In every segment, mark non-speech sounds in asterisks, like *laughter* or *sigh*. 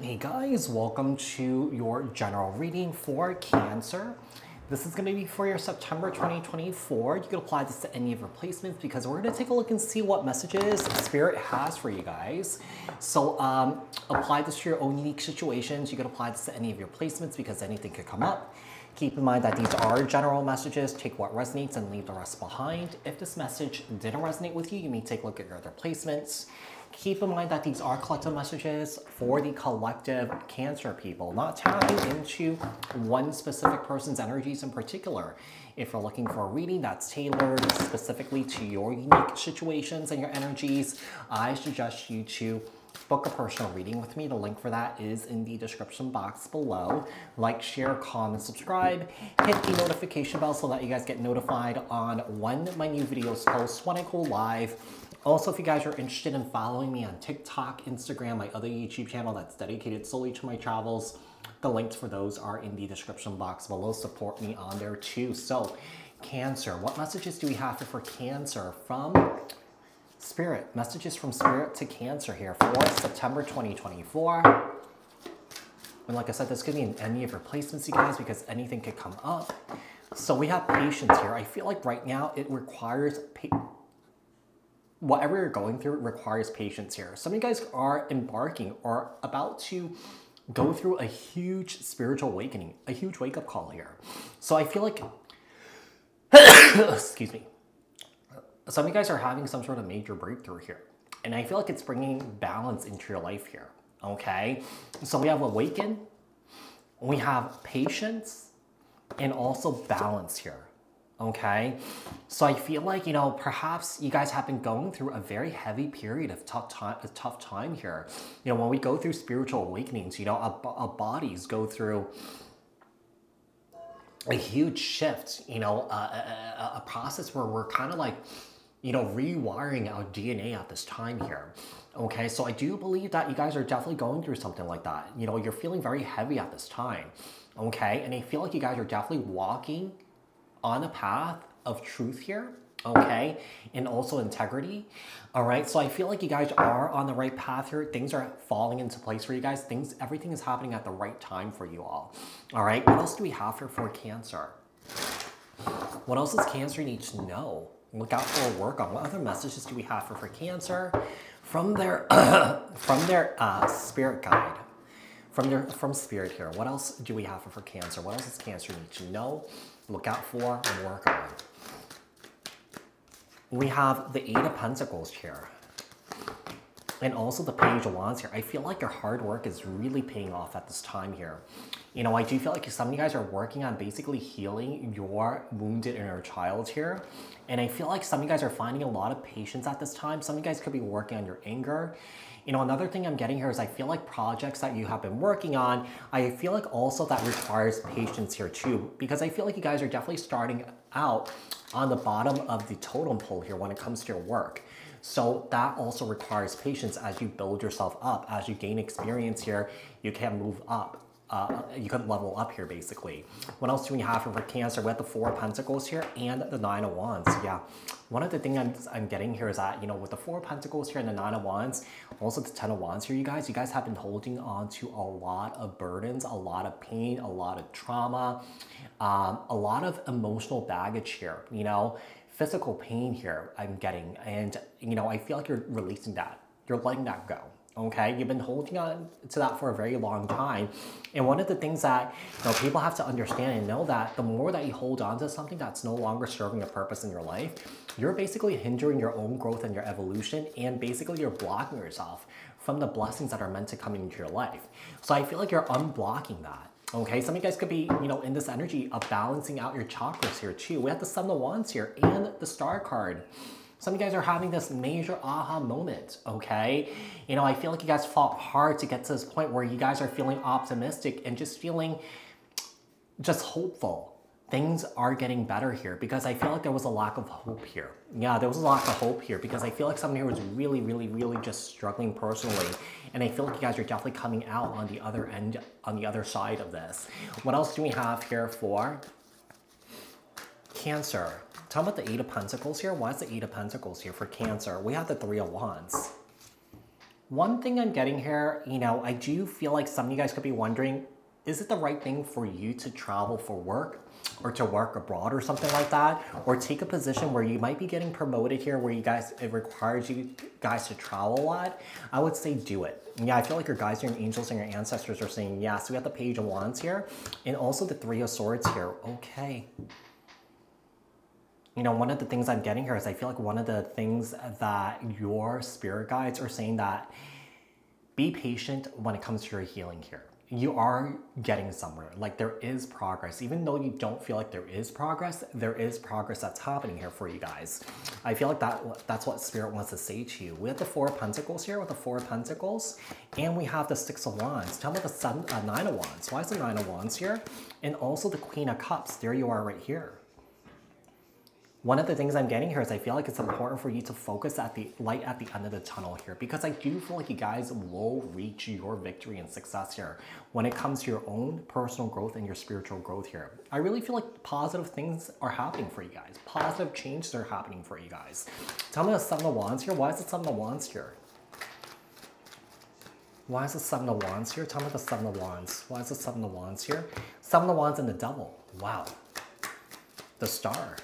Hey guys, welcome to your general reading for Cancer. This is going to be for your September 2024. You can apply this to any of your placements because we're going to take a look and see what messages Spirit has for you guys. So um, apply this to your own unique situations. You can apply this to any of your placements because anything could come up. Keep in mind that these are general messages. Take what resonates and leave the rest behind. If this message didn't resonate with you, you may take a look at your other placements. Keep in mind that these are collective messages for the collective Cancer people, not tapping into one specific person's energies in particular. If you're looking for a reading that's tailored specifically to your unique situations and your energies, I suggest you to book a personal reading with me. The link for that is in the description box below. Like, share, comment, subscribe. Hit the notification bell so that you guys get notified on when my new videos post, when I go live. Also, if you guys are interested in following me on TikTok, Instagram, my other YouTube channel that's dedicated solely to my travels, the links for those are in the description box below. Support me on there too. So, Cancer, what messages do we have for Cancer from Spirit? Messages from Spirit to Cancer here for September 2024. And like I said, this could be in any of your placements, you guys, because anything could come up. So we have patience here. I feel like right now it requires whatever you're going through requires patience here. Some of you guys are embarking or about to go through a huge spiritual awakening, a huge wake up call here. So I feel like, *coughs* excuse me, some of you guys are having some sort of major breakthrough here. And I feel like it's bringing balance into your life here. Okay. So we have awaken, we have patience, and also balance here okay? So I feel like, you know, perhaps you guys have been going through a very heavy period of tough time, a tough time here. You know, when we go through spiritual awakenings, you know, our, our bodies go through a huge shift, you know, a, a, a process where we're kind of like, you know, rewiring our DNA at this time here. Okay, so I do believe that you guys are definitely going through something like that. You know, you're feeling very heavy at this time. Okay, and I feel like you guys are definitely walking on a path of truth here, okay, and also integrity. All right, so I feel like you guys are on the right path here. Things are falling into place for you guys. Things, everything is happening at the right time for you all. All right, what else do we have here for Cancer? What else does Cancer need to know? Look out for a work on. What other messages do we have for, for Cancer? From their, *coughs* from their uh, spirit guide from their from spirit here what else do we have for, for cancer what else does cancer need to know look out for and work on. We have the Eight of Pentacles here. And also the Page of Wands here. I feel like your hard work is really paying off at this time here. You know, I do feel like some of you guys are working on basically healing your wounded inner child here. And I feel like some of you guys are finding a lot of patience at this time. Some of you guys could be working on your anger. You know, another thing I'm getting here is I feel like projects that you have been working on, I feel like also that requires patience here too, because I feel like you guys are definitely starting out on the bottom of the totem pole here when it comes to your work. So that also requires patience as you build yourself up, as you gain experience here, you can move up uh, you can level up here basically. What else do we have for Cancer? We have the Four of Pentacles here and the Nine of Wands. Yeah, one of the things I'm, I'm getting here is that, you know, with the Four of Pentacles here and the Nine of Wands, also the Ten of Wands here, you guys, you guys have been holding on to a lot of burdens, a lot of pain, a lot of trauma, um, a lot of emotional baggage here, you know, physical pain here I'm getting. And, you know, I feel like you're releasing that. You're letting that go okay? You've been holding on to that for a very long time. And one of the things that you know, people have to understand and know that the more that you hold on to something that's no longer serving a purpose in your life, you're basically hindering your own growth and your evolution and basically you're blocking yourself from the blessings that are meant to come into your life. So I feel like you're unblocking that. Okay, some of you guys could be, you know, in this energy of balancing out your chakras here too. We have the Seven of Wands here and the Star card. Some of you guys are having this major aha moment, okay? You know, I feel like you guys fought hard to get to this point where you guys are feeling optimistic and just feeling just hopeful. Things are getting better here because I feel like there was a lack of hope here. Yeah, there was a lack of hope here because I feel like someone here was really, really, really just struggling personally. And I feel like you guys are definitely coming out on the other end, on the other side of this. What else do we have here for Cancer? Talk about the Eight of Pentacles here. Why is the Eight of Pentacles here for Cancer? We have the Three of Wands. One thing I'm getting here, you know, I do feel like some of you guys could be wondering, is it the right thing for you to travel for work? or to work abroad or something like that, or take a position where you might be getting promoted here where you guys, it requires you guys to travel a lot, I would say do it. Yeah, I feel like your guys, your angels, and your ancestors are saying yes. We got the Page of Wands here, and also the Three of Swords here. Okay. You know, one of the things I'm getting here is I feel like one of the things that your spirit guides are saying that be patient when it comes to your healing here you are getting somewhere. Like there is progress. Even though you don't feel like there is progress, there is progress that's happening here for you guys. I feel like that that's what Spirit wants to say to you. We have the Four of Pentacles here with the Four of Pentacles, and we have the Six of Wands. Tell me the seven, uh, Nine of Wands. Why is the Nine of Wands here? And also the Queen of Cups. There you are right here. One of the things I'm getting here is I feel like it's important for you to focus at the light at the end of the tunnel here because I do feel like you guys will reach your victory and success here when it comes to your own personal growth and your spiritual growth here. I really feel like positive things are happening for you guys. Positive changes are happening for you guys. Tell me the Seven of Wands here. Why is the Seven of Wands here? Why is the Seven of Wands here? Tell me the Seven of Wands. Why is the Seven of Wands here? Seven of Wands and the Devil. Wow. The Star.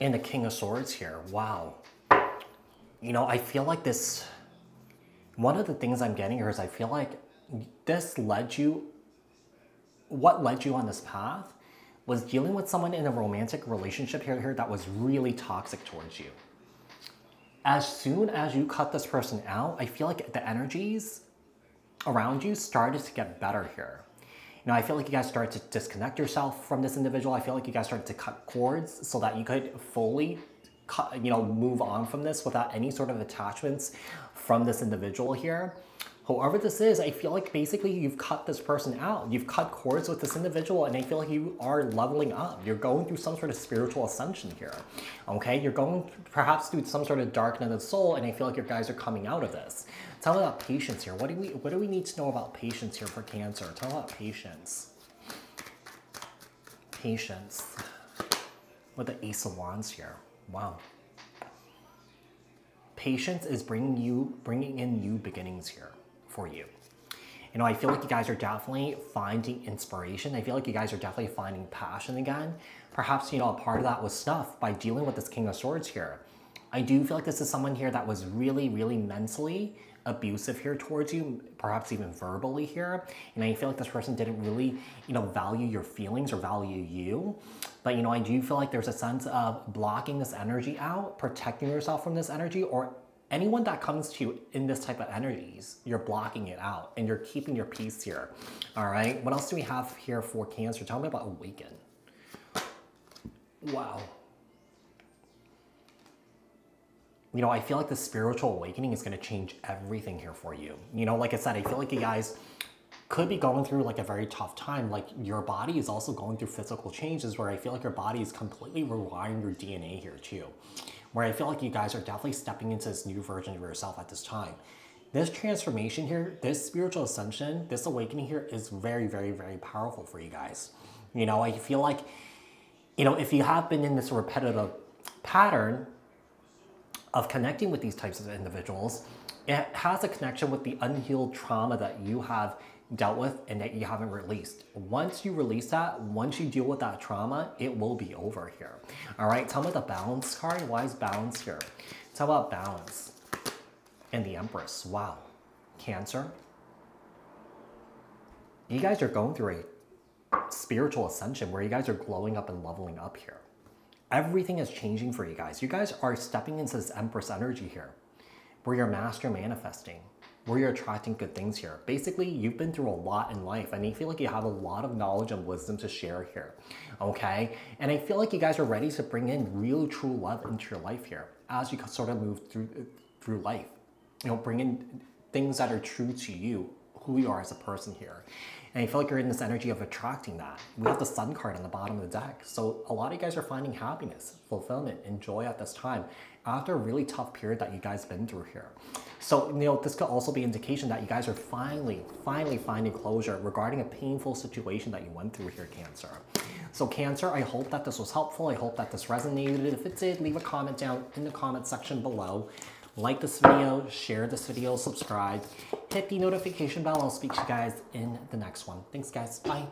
And the King of Swords here. Wow. You know, I feel like this, one of the things I'm getting here is I feel like this led you, what led you on this path was dealing with someone in a romantic relationship here, here that was really toxic towards you. As soon as you cut this person out, I feel like the energies around you started to get better here. Now, I feel like you guys started to disconnect yourself from this individual. I feel like you guys started to cut cords so that you could fully cut, you know, move on from this without any sort of attachments from this individual here. Whoever this is, I feel like basically you've cut this person out. You've cut cords with this individual and I feel like you are leveling up. You're going through some sort of spiritual ascension here, okay? You're going perhaps through some sort of darkness of soul and I feel like your guys are coming out of this. Tell me about patience here. What do we what do we need to know about patience here for Cancer? Tell about patience. Patience. With the Ace of Wands here. Wow. Patience is bringing you bringing in new beginnings here for you. You know, I feel like you guys are definitely finding inspiration. I feel like you guys are definitely finding passion again. Perhaps, you know, a part of that was snuff by dealing with this King of Swords here. I do feel like this is someone here that was really, really mentally abusive here towards you, perhaps even verbally here. And I feel like this person didn't really, you know, value your feelings or value you. But, you know, I do feel like there's a sense of blocking this energy out, protecting yourself from this energy, or anyone that comes to you in this type of energies, you're blocking it out and you're keeping your peace here. All right. What else do we have here for Cancer? Tell me about awaken. Wow. You know, I feel like the spiritual awakening is going to change everything here for you. You know, like I said, I feel like you guys could be going through like a very tough time. Like your body is also going through physical changes where I feel like your body is completely rewiring your DNA here too. Where I feel like you guys are definitely stepping into this new version of yourself at this time. This transformation here, this spiritual ascension, this awakening here is very, very, very powerful for you guys. You know, I feel like, you know, if you have been in this repetitive pattern, of connecting with these types of individuals, it has a connection with the unhealed trauma that you have dealt with and that you haven't released. Once you release that, once you deal with that trauma, it will be over here. All right, tell me the balance card. Why is balance here? Tell about balance and the Empress. Wow, Cancer. You guys are going through a spiritual ascension where you guys are glowing up and leveling up here. Everything is changing for you guys. You guys are stepping into this Empress energy here, where you're master manifesting, where you're attracting good things here. Basically, you've been through a lot in life and you feel like you have a lot of knowledge and wisdom to share here, okay? And I feel like you guys are ready to bring in real true love into your life here as you sort of move through, through life. You know, bring in things that are true to you, who you are as a person here. And I feel like you're in this energy of attracting that. We have the sun card on the bottom of the deck. So a lot of you guys are finding happiness, fulfillment, and joy at this time after a really tough period that you guys been through here. So, you know, this could also be indication that you guys are finally, finally finding closure regarding a painful situation that you went through here, Cancer. So Cancer, I hope that this was helpful. I hope that this resonated. If it did, leave a comment down in the comment section below. Like this video, share this video, subscribe, hit the notification bell. I'll speak to you guys in the next one. Thanks, guys. Bye.